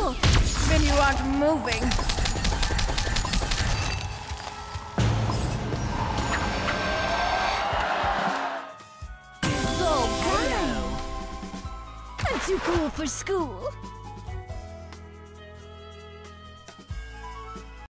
Then you aren't moving. So cool. I'm too cool for school.